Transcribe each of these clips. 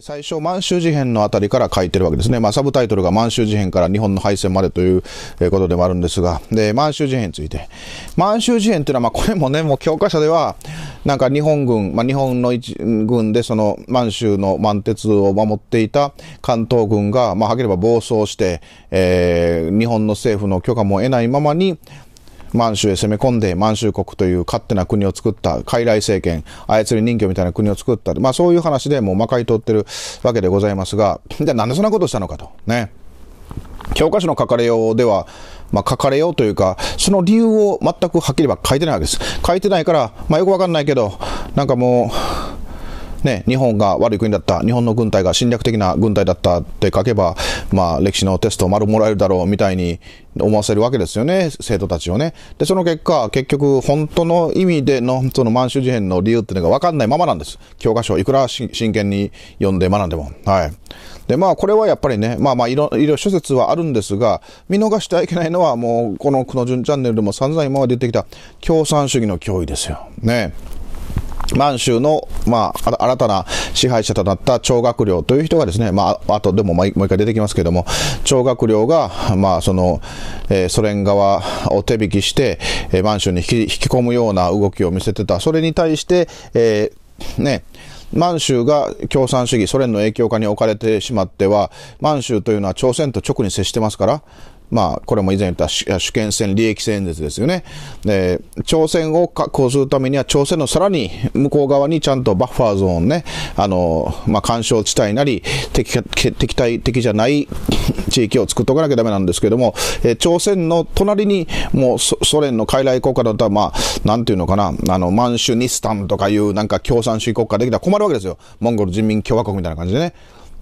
最初、満州事変のあたりから書いてるわけですね。まあ、サブタイトルが満州事変から日本の敗戦までということでもあるんですが、で、満州事変について。満州事変っていうのは、まあ、これもね、もう教科書では、なんか日本軍、まあ、日本の一軍でその満州の満鉄を守っていた関東軍が、まあ、はければ暴走して、えー、日本の政府の許可も得ないままに、満州へ攻め込んで満州国という勝手な国を作った、傀儡政権、操り人形みたいな国を作った、まあそういう話でもうまかり通ってるわけでございますが、じゃあなんでそんなことをしたのかと。ね。教科書の書かれようでは、まあ、書かれようというか、その理由を全くはっきりは書いてないわけです。書いてないから、まあよくわかんないけど、なんかもう、ね、日本が悪い国だった、日本の軍隊が侵略的な軍隊だったって書けば、まあ、歴史のテストを丸もらえるだろうみたいに思わせるわけですよね、生徒たちをね。で、その結果、結局、本当の意味での、その満州事変の理由っていうのが分かんないままなんです。教科書、いくら真剣に読んで学んでも。はい。で、まあ、これはやっぱりね、まあまあ、いろいろ諸説はあるんですが、見逃してはいけないのは、もう、この、この順チャンネルでも散々今まで出てきた共産主義の脅威ですよ。ね。満州の、まあ、新たな支配者となった張学良という人がですね、まあ、あとでももう一回出てきますけれども、張学良が、まあ、その、えー、ソ連側を手引きして、えー、満州に引き引き込むような動きを見せてた。それに対して、えー、ね、満州が共産主義、ソ連の影響下に置かれてしまっては、満州というのは朝鮮と直に接してますから、まあ、これも以前言った主権戦、利益戦演説ですよね。で、朝鮮を確保するためには、朝鮮のさらに向こう側にちゃんとバッファーゾーンね、あの、まあ、干渉地帯なり、敵、敵対的じゃない地域を作っておかなきゃダメなんですけども、え朝鮮の隣に、もうソ連の傀儡国家だったら、まあ、なんていうのかな、あの、満州ニスタンとかいうなんか共産主義国家できたら困るわけですよ。モンゴル人民共和国みたいな感じでね。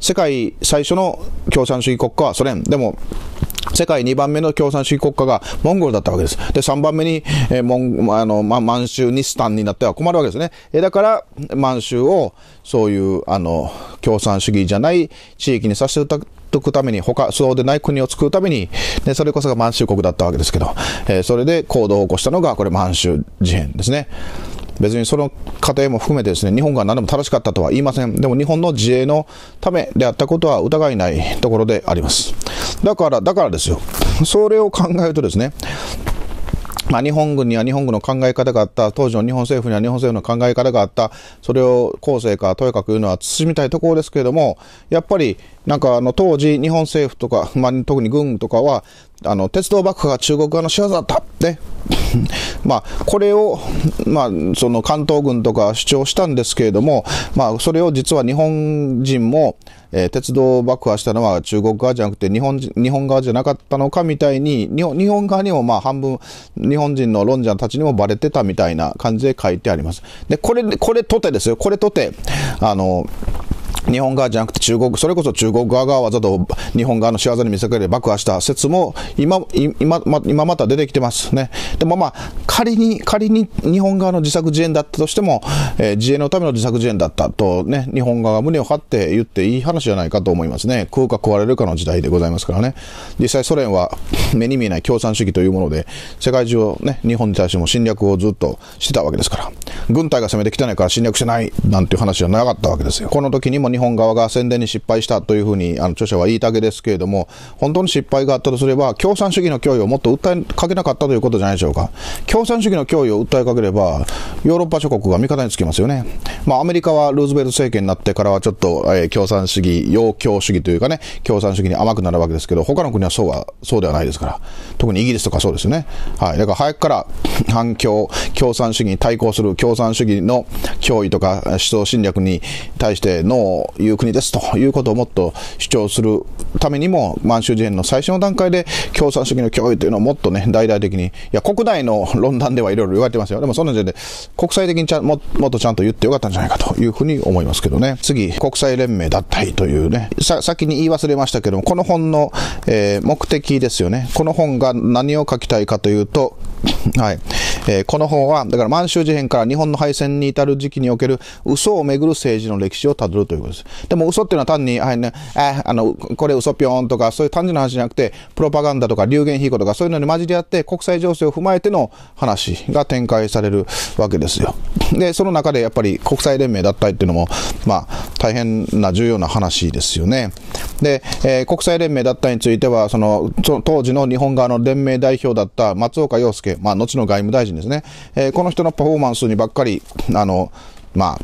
世界最初の共産主義国家はソ連。でも、世界2番目の共産主義国家がモンゴルだったわけです。で、3番目に、えー、モン、あの、ま、満州ニスタンになっては困るわけですね。え、だから、満州を、そういう、あの、共産主義じゃない地域にさせておくために、他、そうでない国を作るために、で、それこそが満州国だったわけですけど、えー、それで行動を起こしたのが、これ満州事変ですね。別にその過程も含めてですね、日本が何でも正しかったとは言いません。でも日本の自衛のためであったことは疑いないところであります。だから、だからですよ。それを考えるとですね、まあ、日本軍には日本軍の考え方があった、当時の日本政府には日本政府の考え方があった、それを後世かとやかく言うのは慎みたいところですけれども、やっぱり、なんかあの当時日本政府とか、まあ、特に軍とかは、あの、鉄道幕府が中国側の仕業だった。ね。まあ、これを、まあ、その関東軍とか主張したんですけれども、まあ、それを実は日本人も、えー、鉄道を爆破したのは中国側じゃなくて日本日本側じゃなかったのかみたいに、日本日本側にもまあ半分、日本人の論者たちにもバレてたみたいな感じで書いてあります。で、これ、これとてですよ、これとて、あの、日本側じゃなくて中国、それこそ中国側がわざと日本側の仕業に見せかけて爆破した説も今、今、今また出てきてますね。でもまあ、仮に、仮に日本側の自作自演だったとしても、えー、自衛のための自作自演だったとね、日本側が胸を張って言っていい話じゃないかと思いますね。食うか食われるかの時代でございますからね。実際ソ連は目に見えない共産主義というもので、世界中をね、日本に対しても侵略をずっとしてたわけですから。軍隊が攻めてきてないから侵略してないなんていう話じゃなかったわけですよ。この時にも日本側が宣伝に失敗したというふうに、あの、著者は言いたげですけれども、本当に失敗があったとすれば、共産主義の脅威をもっと訴えかけなかったということじゃないでしょうか。共産主義の脅威を訴えかければ、ヨーロッパ諸国が味方につきますよね。まあ、アメリカはルーズベルト政権になってからはちょっと、えー、共産主義、要共主義というかね、共産主義に甘くなるわけですけど、他の国はそうは、そうではないですから。特にイギリスとかそうですよね。はい。だから早くから反共、共産主義に対抗する共産主義の脅威とか思想侵略に対してノーを言う国ですということをもっと主張するためにも、満州事変の最初の段階で共産主義の脅威というのをもっとね、大々的に、いや、国内の論壇ではいろいろ言われてますよ。でもその時点で国際的にちゃももっとちゃんと言ってよかったんじゃないかというふうに思いますけどね。次、国際連盟脱退というね、さ、先に言い忘れましたけども、この本の、えー、目的ですよね。この本が何を書きたいかというと、はい。えー、この本は、だから満州事変から日本の敗戦に至る時期における嘘をめぐる政治の歴史をたどるということです。でも嘘っていうのは単に、はいね、ああの、これ嘘ぴょんとか、そういう単純な話じゃなくて、プロパガンダとか流言飛行とか、そういうのに混じり合って、国際情勢を踏まえての話が展開されるわけですよ。で、その中でやっぱり国際連盟脱退っていうのも、まあ、大変な重要な話ですよね。で、えー、国際連盟だったについては、その、その当時の日本側の連盟代表だった松岡洋介、まあ、後の外務大臣ですね。えー、この人のパフォーマンスにばっかり、あの、まあ、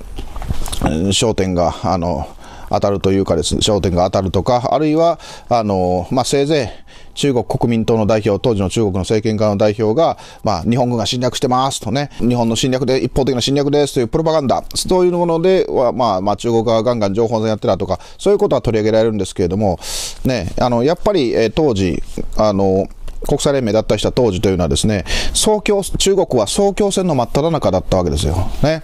焦点が、あの、当たるというかですね、焦点が当たるとか、あるいは、あの、まあ、せいぜい、中国国民党の代表、当時の中国の政権家の代表が、まあ、日本軍が侵略してますとね、日本の侵略で、一方的な侵略ですというプロパガンダ、そういうものでは、まあ、まあ、中国側がガンガン情報戦やってたとか、そういうことは取り上げられるんですけれども、ね、あの、やっぱり、えー、当時、あの、国際連盟脱退した当時というのはですね、総共、中国は総共戦の真っ只中だったわけですよ。ね。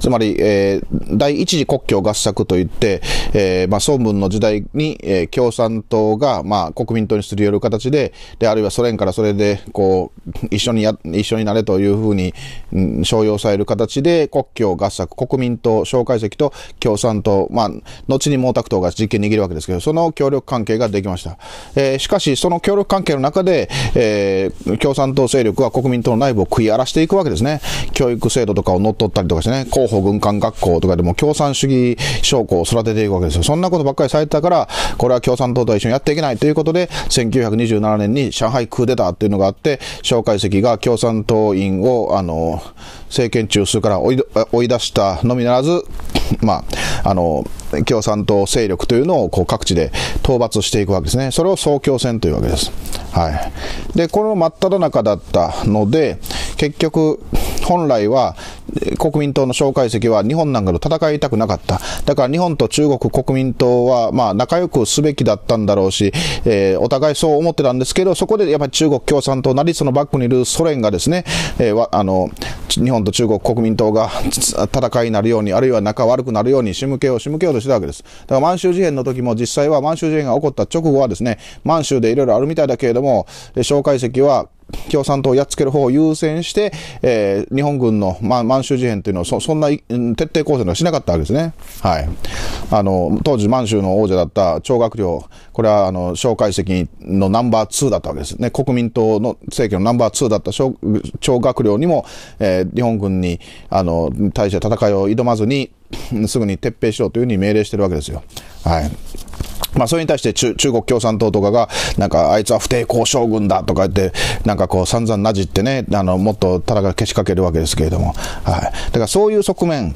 つまり、えー、第一次国境合作といって、えー、まあ、孫文の時代に、えー、共産党が、まあ、国民党にすり寄る形で、で、あるいはソ連からそれで、こう、一緒にや、一緒になれというふうに、うん、商用される形で、国境合作、国民党、蒋介石と共産党、まあ、後に毛沢東が実権握るわけですけど、その協力関係ができました。えー、しかし、その協力関係の中で、えー、共産党勢力は国民党の内部を食い荒らしていくわけですね。教育制度とかを乗っ取ったりとかしてね、広報軍艦学校とかでも共産主義将校を育てていくわけですよ。そんなことばっかりされてたから、これは共産党と一緒にやっていけないということで、1927年に上海クーデターっていうのがあって、蒋介石が共産党員を、あの、政権中枢から追い追い出したのみならず、まあ、あの、共産党勢力というのをこう各地で討伐していくわけですね。それを総共戦というわけです。はい。で、この真っ只中だったので、結局、本来は国民党の蒋介石は日本なんかと戦いたくなかった。だから日本と中国国民党はまあ仲良くすべきだったんだろうし、えー、お互いそう思ってたんですけど、そこでやっぱり中国共産党なりそのバックにいるソ連がですね、えー、あの、日本と中国国民党が 戦いになるように、あるいは仲悪くなるように仕向けを仕向けようとしてたわけです。だから満州事変の時も実際は満州事変が起こった直後はですね、満州でいろいろあるみたいだけれども、蒋介石は共産党をやっつける方を優先して、えー、日本軍の、ま、満州事変というのをそ、そんな徹底抗戦はしなかったわけですね。はい。あの、当時満州の王者だった張学良、これは、あの、蒋介石のナンバー2だったわけですね。国民党の政権のナンバー2だった張学良にも、えー、日本軍に、あの、対して戦いを挑まずに、すぐに撤兵しろというふうに命令してるわけですよ。はい。まあ、それに対して中中国共産党とかが、なんか、あいつは不抵抗将軍だとか言って、なんかこう、散々なじってね、あの、もっと戦いけしかけるわけですけれども、はい。だからそういう側面、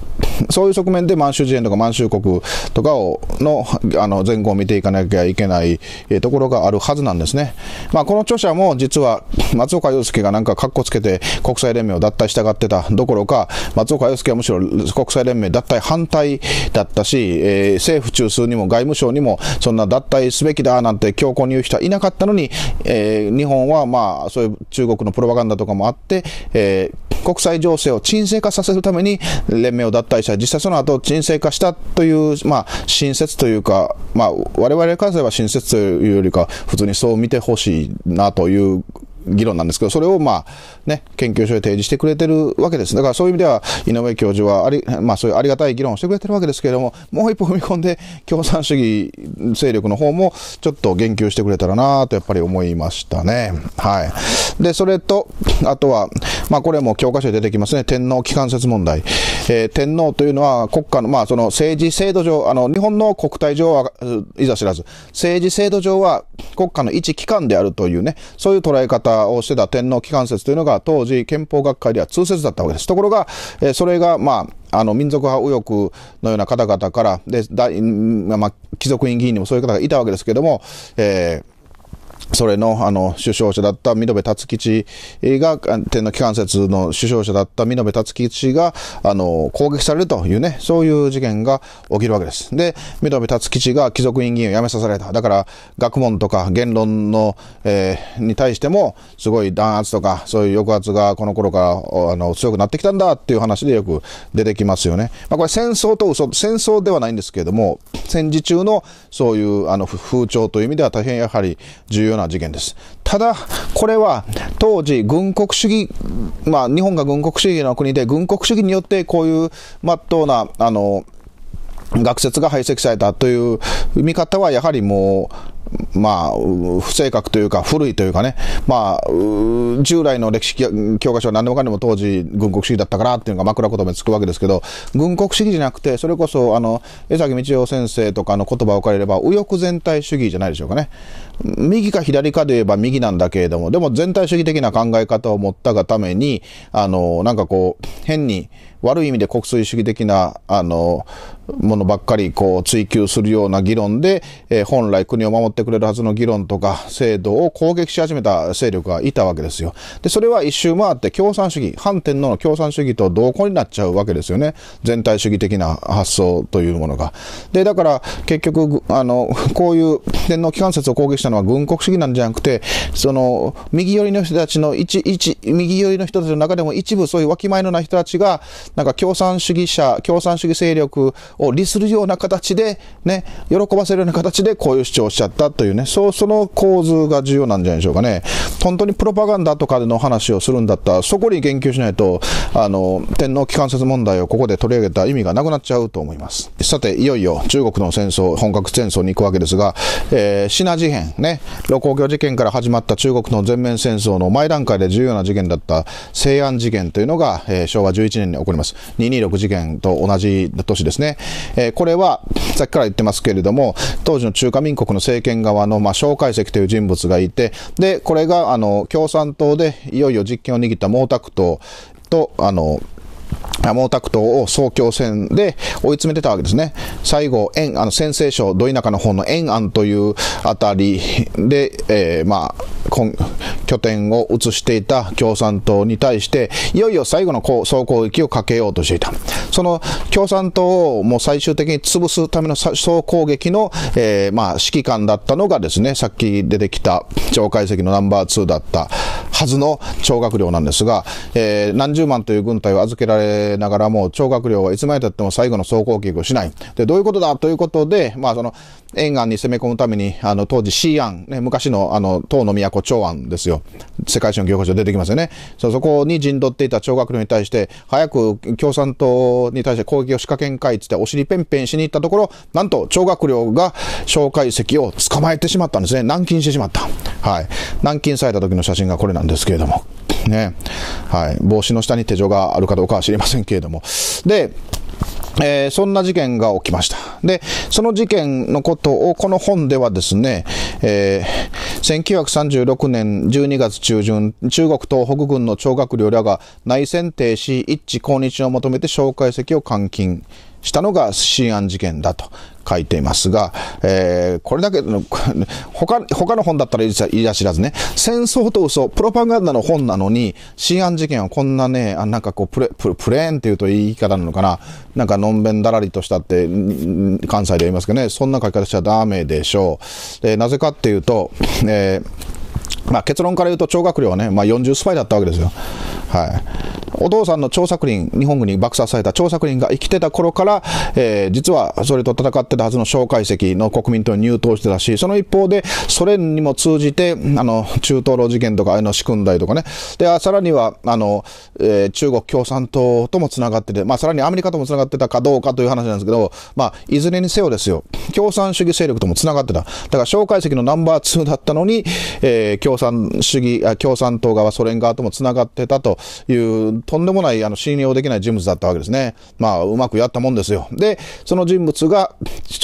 そういう側面で満州事変とか満州国とかを、の、あの、前後を見ていかなきゃいけないところがあるはずなんですね。まあ、この著者も実は、松岡洋介がなんか格好つけて国際連盟を脱退したがってたどころか、松岡洋介はむしろ国際連盟脱退反対だったし、えー、政府中枢にも外務省にも、そんな脱退すべきだなんて強硬に言う人はいなかったのに、えー、日本はまあ、そういう中国のプロパガンダとかもあって、えー、国際情勢を沈静化させるために連盟を脱退した。実際その後沈静化したという、まあ、親切というか、まあ、我々からすれば親切というよりか、普通にそう見てほしいなという議論なんですけど、それをまあ、ね、研究所で提示してくれてるわけです。だからそういう意味では、井上教授はあり、まあそういうありがたい議論をしてくれてるわけですけれども、もう一歩踏み込んで、共産主義勢力の方も、ちょっと言及してくれたらなとやっぱり思いましたね。はい。で、それと、あとは、まあこれも教科書で出てきますね、天皇機関説問題。えー、天皇というのは国家の、まあその政治制度上、あの、日本の国体上は、いざ知らず、政治制度上は国家の一機関であるというね、そういう捉え方をしてた天皇機関説というのが当時憲法学会では通説だったわけです。ところが、えー、それがまあ、あの民族派右翼のような方々から、で、大まあ、貴族院議員にもそういう方がいたわけですけれども、えーそれの、あの、首相者だった見延達吉が、天皇機関説の首相者だった見延達吉が、あの、攻撃されるというね、そういう事件が起きるわけです。で、見延達吉が貴族院議員を辞めさせられた。だから、学問とか言論の、えー、に対しても、すごい弾圧とか、そういう抑圧がこの頃から、あの、強くなってきたんだっていう話でよく出てきますよね。まあ、これ戦争と嘘、戦争ではないんですけれども、戦時中のそういう、あの、風潮という意味では大変やはり重要なな事件です。ただ、これは当時軍国主義、まあ日本が軍国主義の国で軍国主義によってこういうまっとうな、あの、学説が排斥されたという見方はやはりもう、まあ、不正確というか、古いというかね、まあ、従来の歴史教科書は何でもかんでも当時、軍国主義だったからっていうのが枕言葉につくわけですけど、軍国主義じゃなくて、それこそ、あの、江崎道夫先生とかの言葉を借りれば、右翼全体主義じゃないでしょうかね。右か左かで言えば右なんだけれども、でも全体主義的な考え方を持ったがために、あの、なんかこう、変に、悪い意味で国粋主義的な、あの、ものばっかりこう追求するような議論で、えー、本来国を守ってくれるはずの議論とか制度を攻撃し始めた勢力がいたわけですよ。で、それは一周回って共産主義、反天皇の共産主義と同行になっちゃうわけですよね。全体主義的な発想というものが。で、だから結局、あの、こういう天皇機関説を攻撃したのは軍国主義なんじゃなくて、その、右寄りの人たちの一、一、右寄りの人たちの中でも一部そういうわきまえのない人たちが、なんか共産主義者、共産主義勢力を利するような形で、ね、喜ばせるような形でこういう主張をしちゃったというね、そう、その構図が重要なんじゃないでしょうかね。本当にプロパガンダとかでの話をするんだったら、そこに言及しないと、あの、天皇機関説問題をここで取り上げた意味がなくなっちゃうと思います。さて、いよいよ中国の戦争、本格戦争に行くわけですが、えー、シナ事変、ね、露光橋事件から始まった中国の全面戦争の前段階で重要な事件だった西安事件というのが、えー、昭和11年に起こります。226事件と同じ年ですね。えー、これは、さっきから言ってますけれども、当時の中華民国の政権側の、まあ、蒋介石という人物がいて、で、これが、あの、共産党でいよいよ実権を握った毛沢東と、あの、毛沢東を総教戦で追い詰めてたわけですね。最後、円、あの、先西省、ど田舎の方の延安というあたりで、えー、まあ、拠点を移していた共産党に対して、いよいよ最後の総攻撃をかけようとしていた。その共産党をもう最終的に潰すための総攻撃の、えー、まあ、指揮官だったのがですね、さっき出てきた蒋介石のナンバー2だったはずの張学良なんですが、えー、何十万という軍隊を預けられながらも、張学良はいつまでたっても最後の総攻撃をしない。で、どういうことだ？ということで、まあ、その、沿岸に攻め込むために、あの、当時西安、ね、昔の、あの、唐の都長安ですよ。世界史の教科書出てきますよね。そ、そこに陣取っていた張学良に対して、早く共産党に対して攻撃を仕掛けんかいっつってお尻ペンペンしに行ったところ、なんと張学良が蒋介石を捕まえてしまったんですね。軟禁してしまった。はい。軟禁された時の写真がこれなんですんですけれども。ね。はい。帽子の下に手錠があるかどうかは知りませんけれども。で、えー、そんな事件が起きました。で、その事件のことをこの本ではですね、えー、1936年12月中旬、中国東北軍の張学良らが内戦停止一致抗日を求めて蒋介石を監禁したのが新安事件だと書いていますが、えー、これだけの、他、他の本だったら言い出知らずね、戦争と嘘、プロパガンダの本なのに、新安事件はこんなね、あなんかこうプレ、プレ、プレーンっていうと言い方なのかな、なんかのんべんだらりとしたって、関西で言いますけどね、そんな書き方しちゃダメでしょう。で、なぜかっていうと、えー、まあ結論から言うと、聴学料はね、まあ40スパイだったわけですよ。はい。お父さんの張作霖、日本軍に爆殺された張作霖が生きてた頃から、えー、実はそれと戦ってたはずの蒋介石の国民党に入党してたし、その一方で、ソ連にも通じて、あの、中東路事件とか、あの、仕組んだりとかね。で、さらには、あの、えー、中国共産党とも繋がってて、まあ、さらにアメリカとも繋がってたかどうかという話なんですけど、まあ、いずれにせよですよ、共産主義勢力とも繋がってた。だから、蒋介石のナンバー2だったのに、えー、共共産主義、共産党側、ソ連側とも繋がってたというとんでもない、あの、信用できない人物だったわけですね。まあ、うまくやったもんですよ。で、その人物が、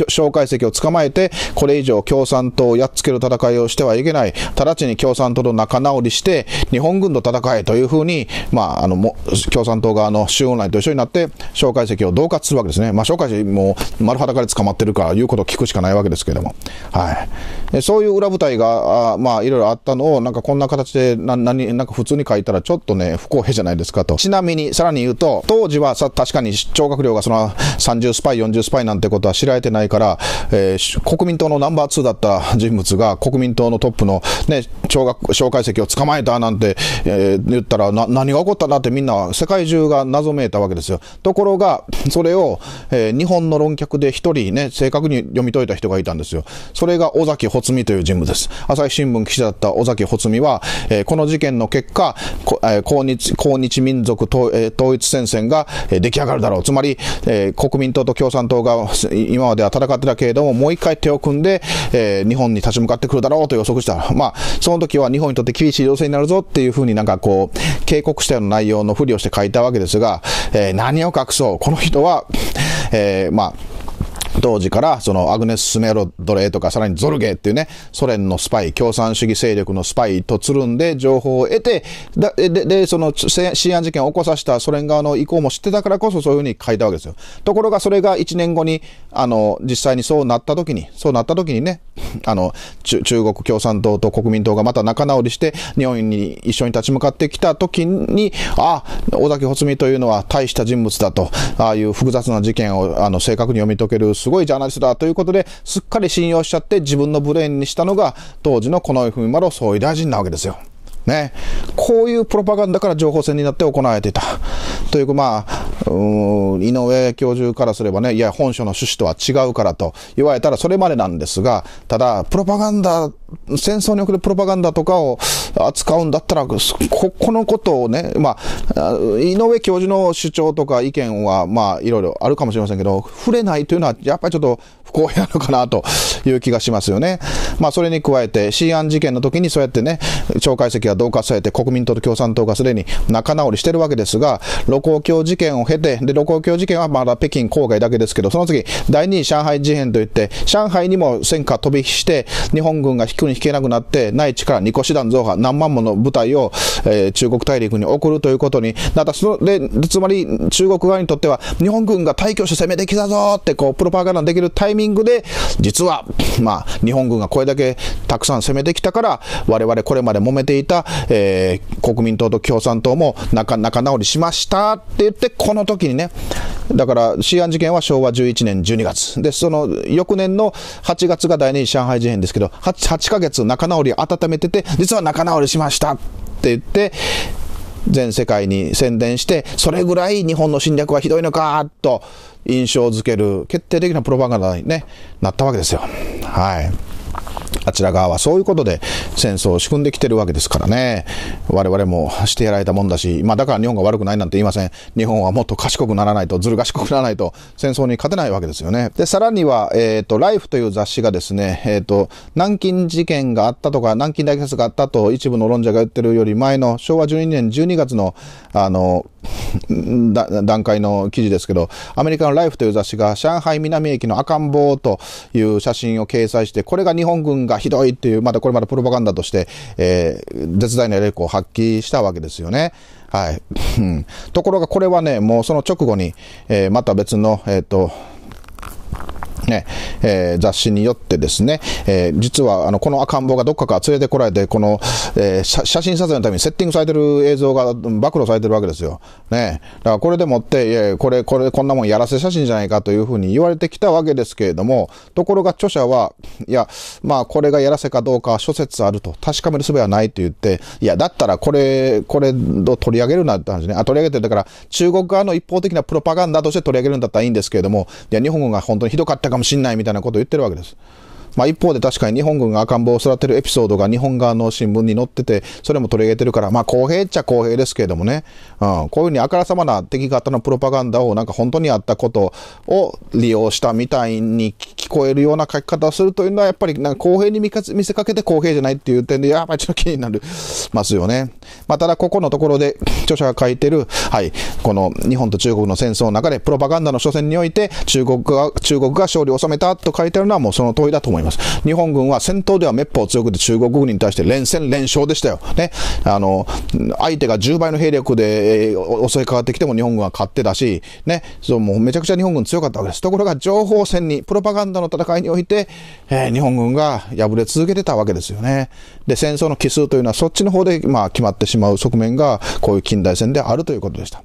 蒋介石を捕まえて、これ以上共産党をやっつける戦いをしてはいけない。直ちに共産党と仲直りして、日本軍と戦えというふうに、まあ、あの、共産党側の周恩来と一緒になって、蒋介石を恫喝するわけですね。まあ、蒋介石も丸裸で捕まってるから言うことを聞くしかないわけですけども。はい。そういう裏舞台が、あまあ、いろいろあったのを、なんかこんな形で、な、何、なんか普通に書いたらちょっとね、不公平じゃないですかと。ちなみに、さらに言うと、当時はさ、確かに聴覚量がその30スパイ、40スパイなんてことは知られてないから、えー、国民党のナンバー2だった人物が国民党のトップのね、聴覚、蒋介石を捕まえたなんて、えー、言ったらな、何が起こったんだってみんな、世界中が謎めいたわけですよ。ところが、それを、えー、日本の論客で一人ね、正確に読み解いた人がいたんですよ。それが尾崎穂美という人物です。朝日新聞記者だった尾崎穂美は、えー、この事件の結果、えー、抗日、抗日民族統,、えー、統一戦線が、えー、出来上がるだろう。つまり、えー、国民党と共産党が今までは戦ってたけれども、もう一回手を組んで、えー、日本に立ち向かってくるだろうと予測した。まあ、その時は日本にとって厳しい情勢になるぞっていうふうになんかこう、警告したような内容のふりをして書いたわけですが、えー、何を隠そう。この人は、えー、まあ、当時からそのアグネス・スメロドレとかさらにゾルゲっていうね、ソ連のスパイ、共産主義勢力のスパイとつるんで情報を得て、で、で、その新安事件を起こさせたソ連側の意向も知ってたからこそそういうふうに書いたわけですよ。ところがそれが1年後に、あの、実際にそうなった時に、そうなった時にね、あの、中国共産党と国民党がまた仲直りして、日本に一緒に立ち向かってきた時に、あ、尾崎穂積というのは大した人物だと、ああいう複雑な事件を、あの、正確に読み解ける、すごいジャーナリストだということで、すっかり信用しちゃって自分のブレーンにしたのが、当時の近衛文丸総理大臣なわけですよ。ね。こういうプロパガンダから情報戦になって行われていた。というか、まあ、井上教授からすればね、いや、本書の趣旨とは違うからと言われたらそれまでなんですが、ただ、プロパガンダ、戦争におけるプロパガンダとかを扱うんだったら、こ、このことをね、まあ、井上教授の主張とか意見は、まあ、いろいろあるかもしれませんけど、触れないというのは、やっぱりちょっと不公平なのかなという気がしますよね。まあ、それに加えて、西安事件の時にそうやってね、蒋介石が同化されて国民党と共産党がすでに仲直りしてるわけですが、盧溝橋事件を経て、で、盧溝橋事件はまだ北京郊外だけですけど、その次、第二上海事変といって、上海にも戦火飛び火して、日本軍が引くに引けなくなって、内地から二個師団増派、何万もの部隊を、えー、中国大陸に送るということになった。そで、つまり中国側にとっては、日本軍が大挙して攻めてきたぞって、こう、プロパガンダできるタイミングで、実は、まあ、日本軍がこれだけたくさん攻めてきたから、我々これまで揉めていた、えー、国民党と共産党も仲仲直りしましたって言って、この時にね、だから、西安事件は昭和11年12月。で、その翌年の8月が第二次上海事変ですけど、8, 8ヶ月仲直り温めてて、実は仲直りしましたって言って、全世界に宣伝して、それぐらい日本の侵略はひどいのかと印象づける決定的なプロパガンダに、ね、なったわけですよ。はい。あちら側はそういうことで戦争を仕組んできてるわけですからね。我々もしてやられたもんだし、まあだから日本が悪くないなんて言いません。日本はもっと賢くならないと、ずる賢くならないと戦争に勝てないわけですよね。で、さらには、えっ、ー、と、ライフという雑誌がですね、えっ、ー、と、南京事件があったとか、南京大虐殺があったと一部の論者が言ってるより前の昭和12年12月の、あの、段階の記事ですけど、アメリカのライフという雑誌が上海南駅の赤ん坊という写真を掲載して、これが日本軍がひどいっていう、まだこれまでプロパガンダとして、えー、絶大な霊力を発揮したわけですよね。はい。ところがこれはね、もうその直後に、えー、また別の、えっ、ー、と、ね、えー、雑誌によってですね、えー、実はあのこの赤ん坊がどっかから連れてこられて、この、えー、写真撮影のためにセッティングされてる映像が暴露されてるわけですよ。ね。だからこれでもって、いやこれ、これ、こんなもんやらせ写真じゃないかというふうに言われてきたわけですけれども、ところが著者は、いや、まあこれがやらせかどうか諸説あると、確かめる術はないと言って、いや、だったらこれ、これを取り上げるなって話ね。あ、取り上げて、だから中国側の一方的なプロパガンダとして取り上げるんだったらいいんですけれども、いや、日本が本当にひどかったかもしんないみたいなことを言ってるわけです。まあ一方で確かに日本軍が赤ん坊を育てるエピソードが日本側の新聞に載ってて、それも取り上げてるから、まあ公平っちゃ公平ですけれどもね、うん、こういうふうにあからさまな敵方のプロパガンダをなんか本当にあったことを利用したみたいに聞こえるような書き方をするというのはやっぱりなんか公平に見せかけて公平じゃないっていう点で、やっぱりちょっと気になるますよね。まあただここのところで著者が書いてる、はい、この日本と中国の戦争の中でプロパガンダの初戦において中国が、中国が勝利を収めたと書いてあるのはもうその通りだと思います。日本軍は戦闘では滅法強くて中国軍に対して連戦連勝でしたよ。ね。あの、相手が10倍の兵力で、えー、襲いかかってきても日本軍は勝ってだし、ね。そう、もうめちゃくちゃ日本軍強かったわけです。ところが情報戦に、プロパガンダの戦いにおいて、えー、日本軍が敗れ続けてたわけですよね。で、戦争の奇数というのはそっちの方で、まあ、決まってしまう側面が、こういう近代戦であるということでした。